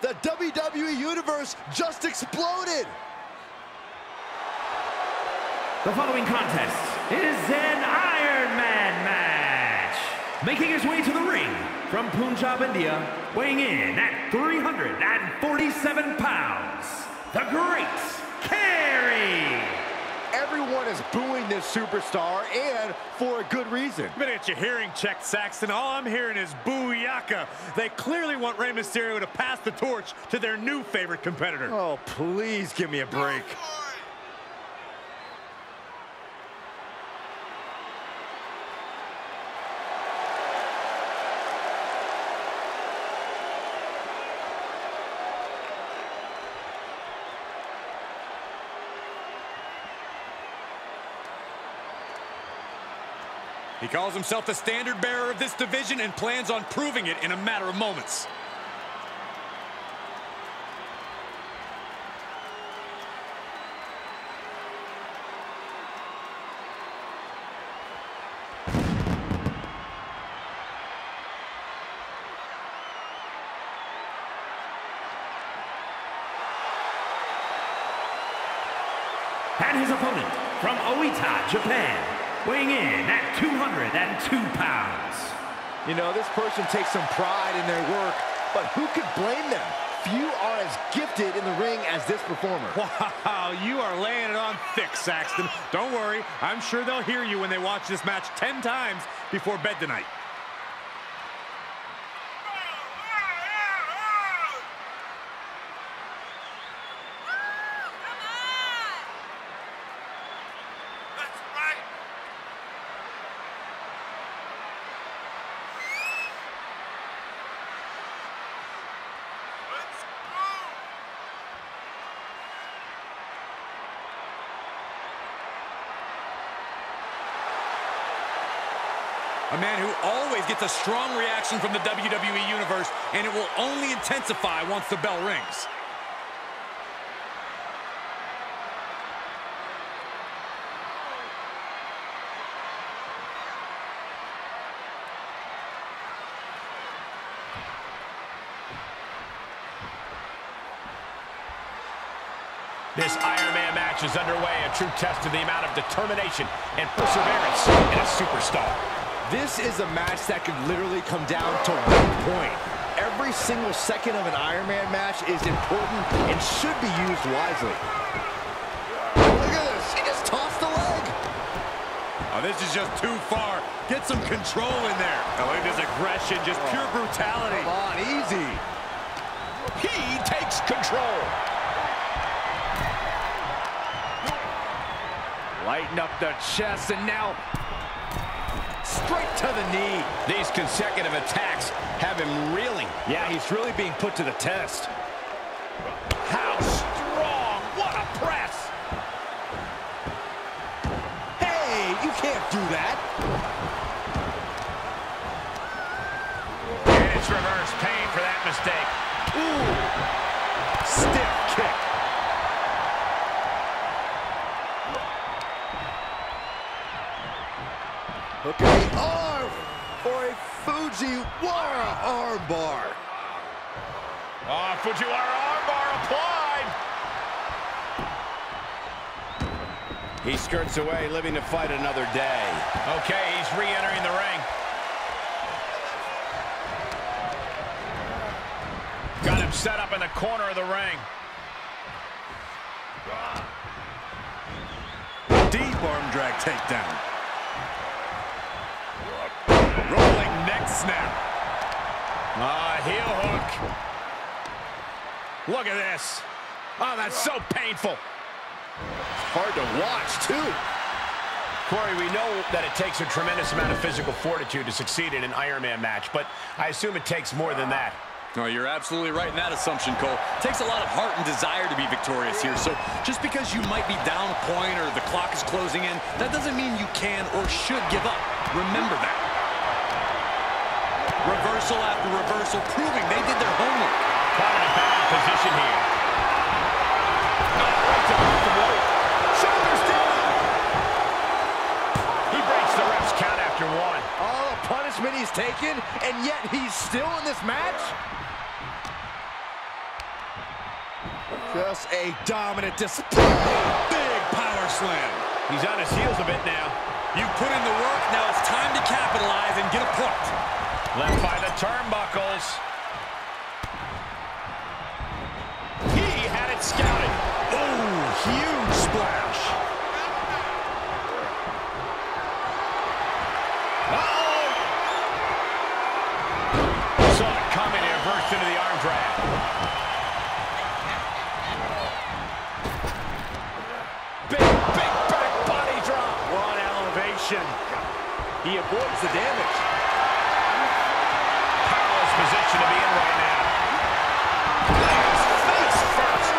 The WWE Universe just exploded. The following contest is an Iron Man match. Making his way to the ring from Punjab, India, weighing in at 347 pounds, the Great Khali. Everyone is booing this superstar, and for a good reason. But at your hearing check, Saxton, all I'm hearing is booyaka. They clearly want Rey Mysterio to pass the torch to their new favorite competitor. Oh, please give me a break. He calls himself the standard bearer of this division and plans on proving it in a matter of moments. And his opponent from Oita, Japan, weighing in at 202 pounds. You know, this person takes some pride in their work, but who could blame them? Few are as gifted in the ring as this performer. Wow, you are laying it on thick, Saxton. Don't worry, I'm sure they'll hear you when they watch this match 10 times before bed tonight. Man who always gets a strong reaction from the WWE Universe, and it will only intensify once the bell rings. This Iron Man match is underway, a true test of the amount of determination and perseverance in a superstar. This is a match that could literally come down to one point. Every single second of an Iron Man match is important and should be used wisely. Look at this. He just tossed the leg. Oh, this is just too far. Get some control in there. Oh, look at this aggression, just pure oh. brutality. Come on, easy. He takes control. Lighten up the chest and now straight to the knee. These consecutive attacks have him reeling. Yeah, he's really being put to the test. How strong! What a press! Hey, you can't do that. And it's reverse pain for that mistake. Ooh, Fujiwara armbar applied. He skirts away, living to fight another day. Okay, he's re-entering the ring. Got him set up in the corner of the ring. Deep arm drag takedown. Rolling neck snap. Ah, heel hook. Look at this. Oh, that's so painful. Hard to watch, too. Corey, we know that it takes a tremendous amount of physical fortitude to succeed in an Iron Man match, but I assume it takes more than that. Oh, you're absolutely right in that assumption, Cole. It takes a lot of heart and desire to be victorious here. So just because you might be down a point or the clock is closing in, that doesn't mean you can or should give up. Remember that. Reversal after reversal, proving they did their homework. Caught in a bad position here. Right to the throat. Shoulders down. He breaks the ref's count after one. All the punishment he's taken, and yet he's still in this match? Just a dominant display. Big power slam. He's on his heels a bit now. You put in the work, now it's time to capitalize and get a point. Left by the turnbuckles. He had it scouted. Oh, huge splash. Uh-oh. Saw it coming and burst into the arm drag. Big, big back body drop. What elevation. He avoids the damage. Powerless position to be in right now. Lands face first.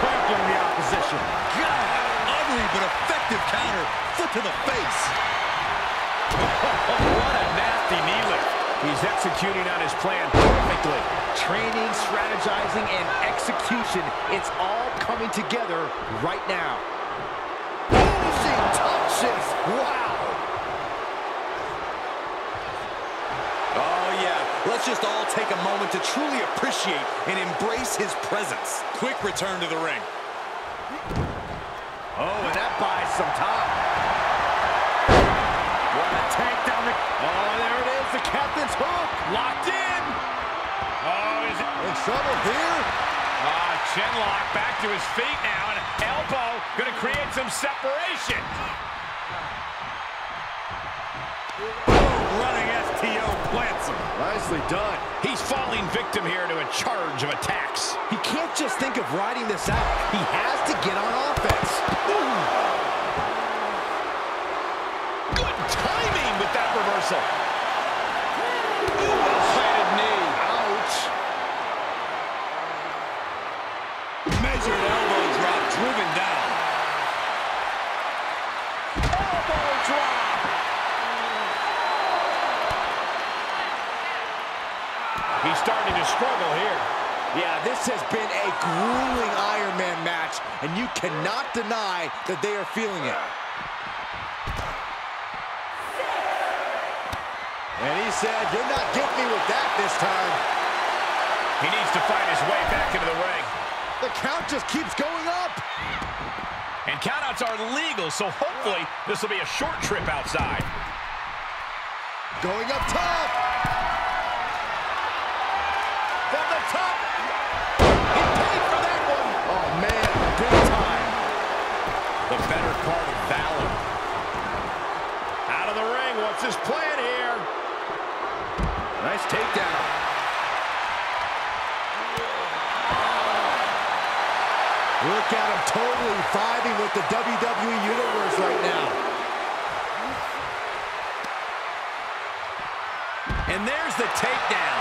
Trampling the opposition. God, ugly but effective counter. Foot to the face. what a nasty knee lift. He's executing on his plan perfectly. Training, strategizing, and execution. It's all coming together right now. Finishing touches. Wow. Oh, yeah. Let's just all take a moment to truly appreciate and embrace his presence. Quick return to the ring. Oh, and that buys some time. What a tank down the... Oh, there it is, the captain's hook. Locked in. Oh, is it? In trouble here. Ah, chin lock back to his feet now, and elbow going to create some separation. Running STO plants him. Nicely done. He's falling victim here to a charge of attacks. He can't just think of riding this out. He has to get on offense. Good that reversal. Ooh, knee. Ouch. Measured elbow drop driven down. Elbow drop. He's starting to struggle here. Yeah, this has been a grueling Iron Man match, and you cannot deny that they are feeling it. And he said, you're not getting me with that this time. He needs to find his way back into the ring. The count just keeps going up. And countouts are legal, so hopefully this will be a short trip outside. Going up top. From the top. He paid for that one. Oh, man, big time. The better part of valor. Out of the ring, what's his plan here? Nice takedown. Look at him totally vibing with the WWE Universe right now. And there's the takedown.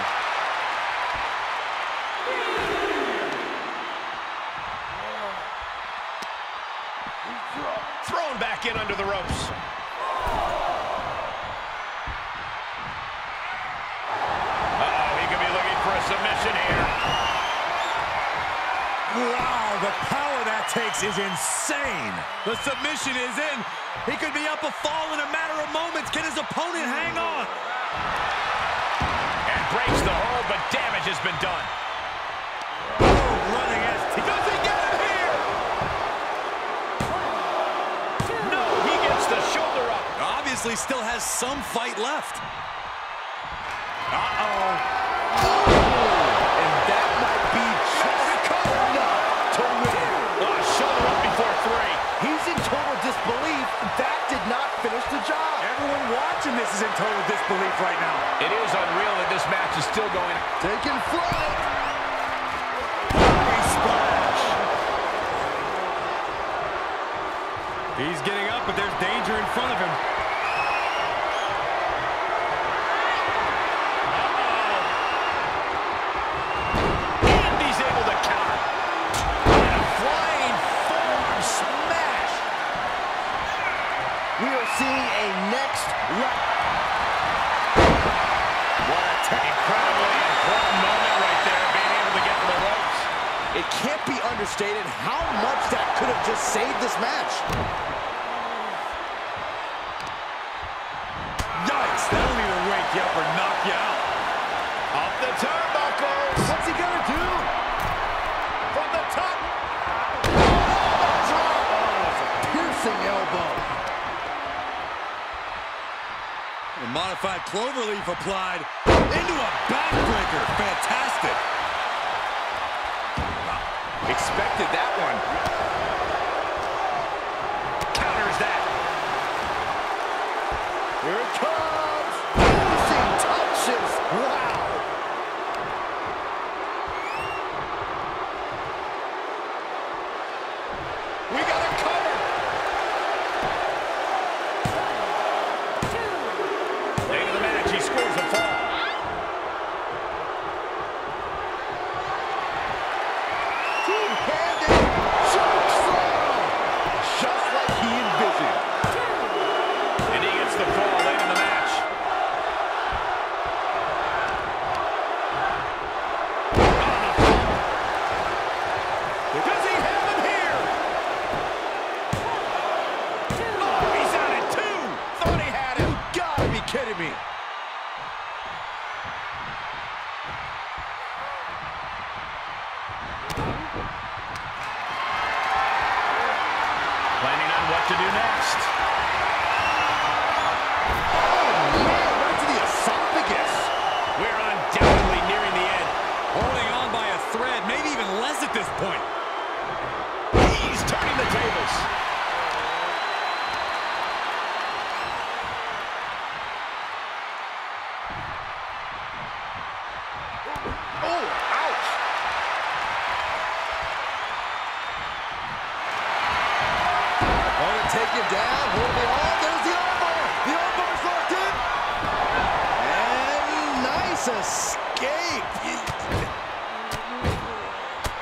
Thrown back in under the ropes. The power that takes is insane. The submission is in. He could be up a fall in a matter of moments. Can his opponent hang on? And breaks the hold, but damage has been done. Oh, running STO. Does he get him here? No, he gets the shoulder up. Obviously still has some fight left. Uh-oh. Watching this is in total disbelief right now. It is unreal that this match is still going. Taking flight. Big splash. He's getting up, but there's danger in front of him. Modified cloverleaf applied into a backbreaker. Fantastic. Expected that one. Counters that. Here it comes. Finishing touches. Wow. To do next. Down, holding on. There's the armbar. The armbar's locked in. And nice escape.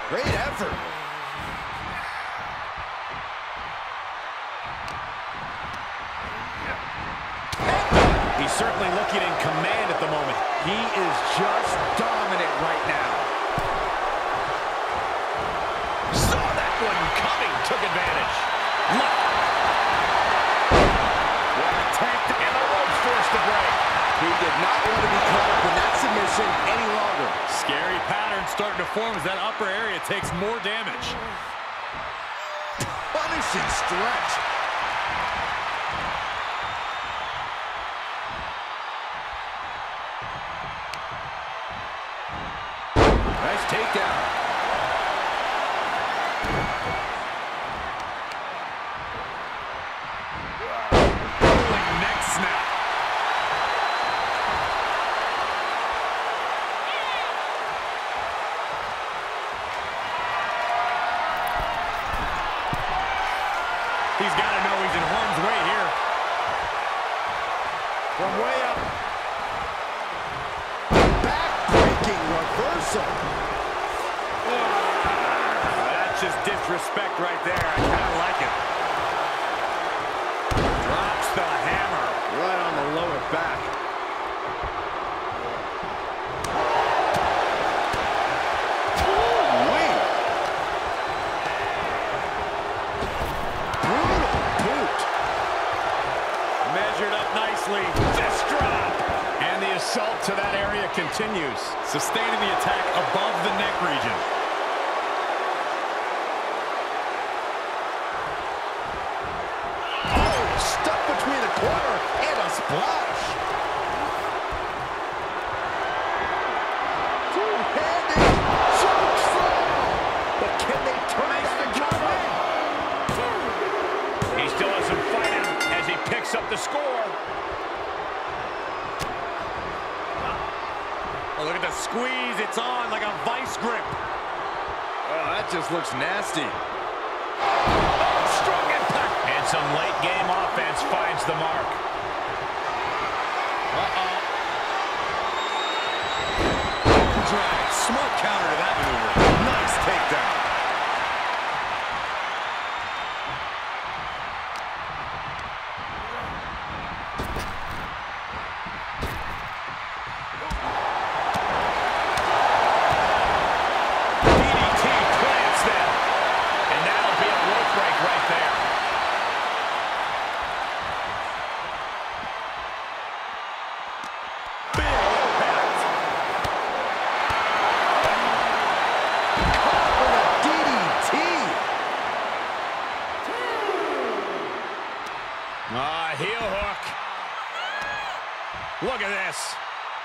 Great effort. He's certainly looking in command at the moment. He is just dominant right now. Saw that one coming. Took advantage. Scary pattern starting to form as that upper area takes more damage. Punishing stretch. Nice takedown. He's got to know he's in harm's way here. From way up. Back-breaking reversal. Oh, that's just disrespect right there. I kind of like it. Drops the hammer. Right on the lower back. Ooh-wee. Brutal boot. Measured up nicely. Fist drop. And the assault to that area continues. Sustaining the attack above the neck region. Oh, look at the squeeze. It's on like a vice grip. Oh, that just looks nasty. Oh, strong impact. And some late game offense finds the mark. Uh-oh. Drag. Smart counter to that maneuver. Nice takedown. DDT plants them. And that'll be a rope break right there. Big impact. Caught with a this.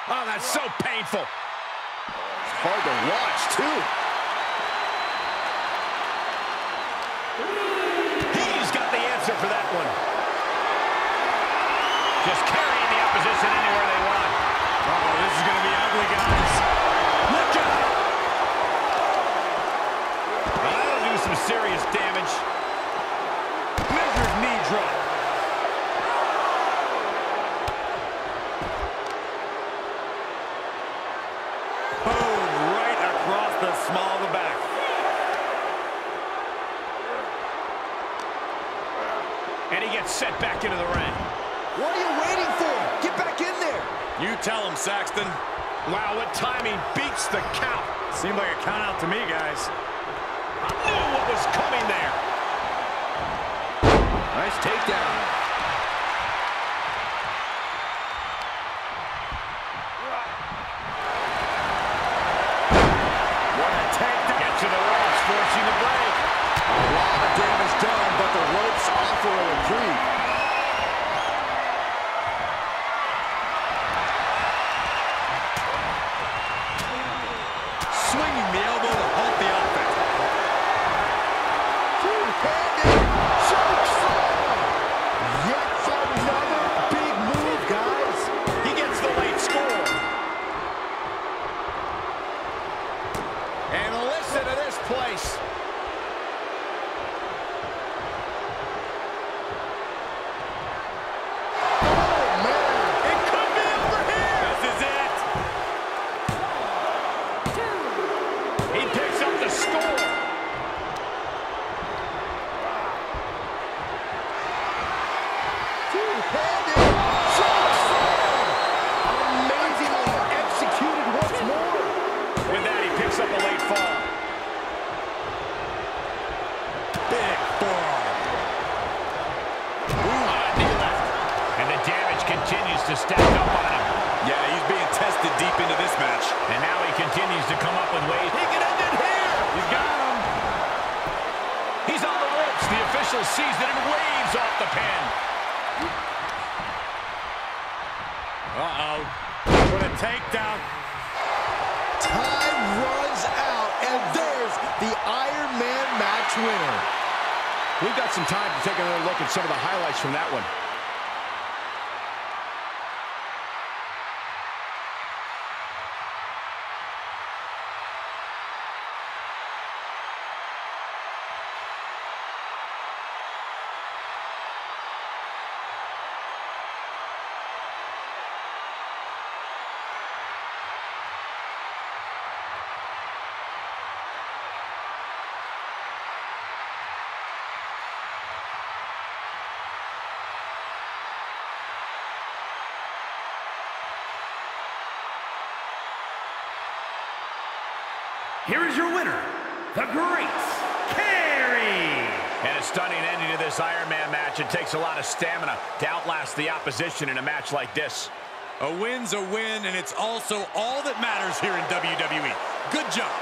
Oh, that's so painful. It's hard to watch, too. He's got the answer for that one. Just carrying the opposition anywhere they want. Oh, this is going to be ugly, guys. Look out! Well, that'll do some serious damage. Measured knee drop. Boom, right across the small of the back. And he gets set back into the ring. What are you waiting for? Get back in there. You tell him, Saxton. Wow, what timing beats the count. Seemed like a count out to me, guys. I knew what was coming there. Nice takedown. Two-handed choke slam. Amazingly executed once more. With that, he picks up a late fall. Big forearm. Ooh, on knee left. And the damage continues to stack up on him. Yeah, he's being tested deep into this match. And now he continues to come up with ways. He can end it here. He's got him. He's on the ropes. The official sees it and waves off the pin. Uh-oh. What a takedown. Time runs out, and there's the Iron Man match winner. We've got some time to take another look at some of the highlights from that one. Here is your winner, the Great Khali. And a stunning ending to this Iron Man match. It takes a lot of stamina to outlast the opposition in a match like this. A win's a win, and it's also all that matters here in WWE. Good job.